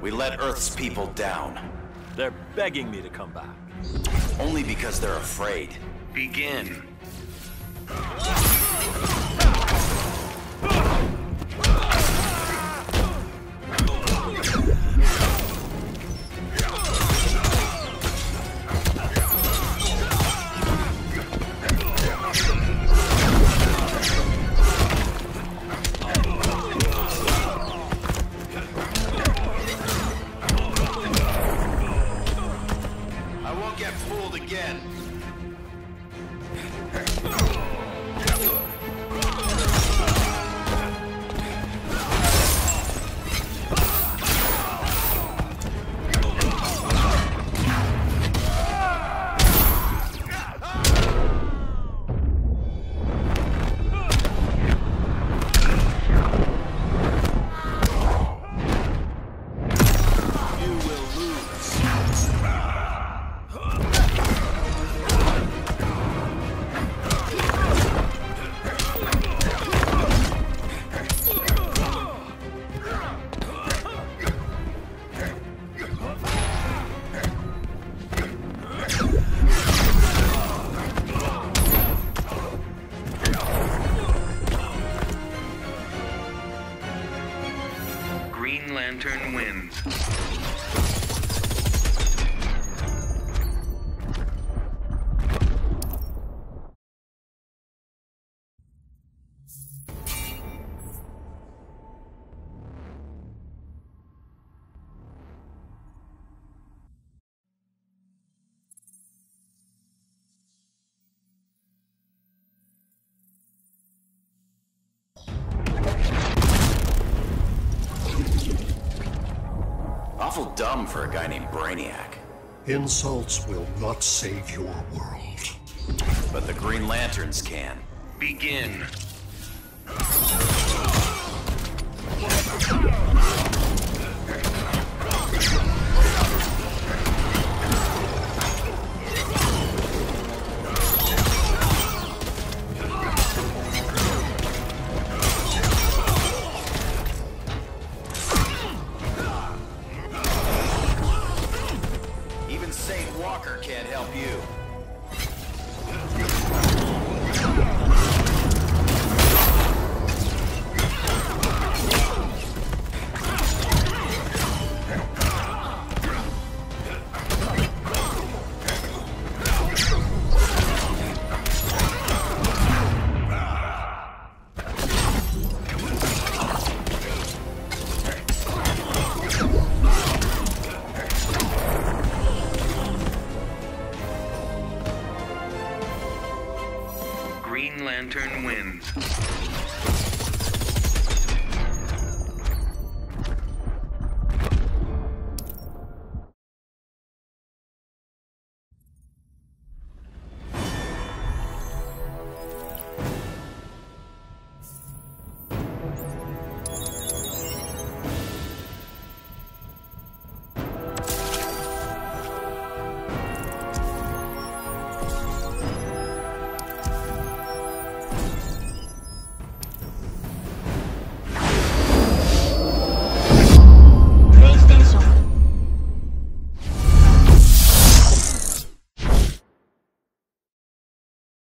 We let Earth's people down. They're begging me to come back. Only because they're afraid. Begin. Again. Lantern wins. Awful dumb for a guy named Brainiac. Insults will not save your world. But the Green Lanterns can. Begin. Can't help you. Turn wins.